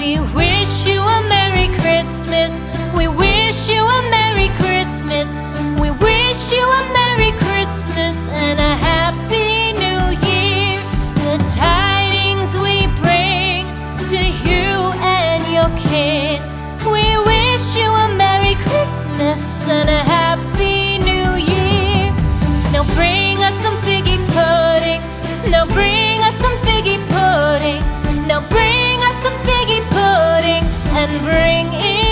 We wish you a Merry Christmas. We wish you a Merry Christmas. We wish you a Merry Christmas and a Happy New Year. The tidings we bring to you and your. We wish you a Merry Christmas and a Happy and bring in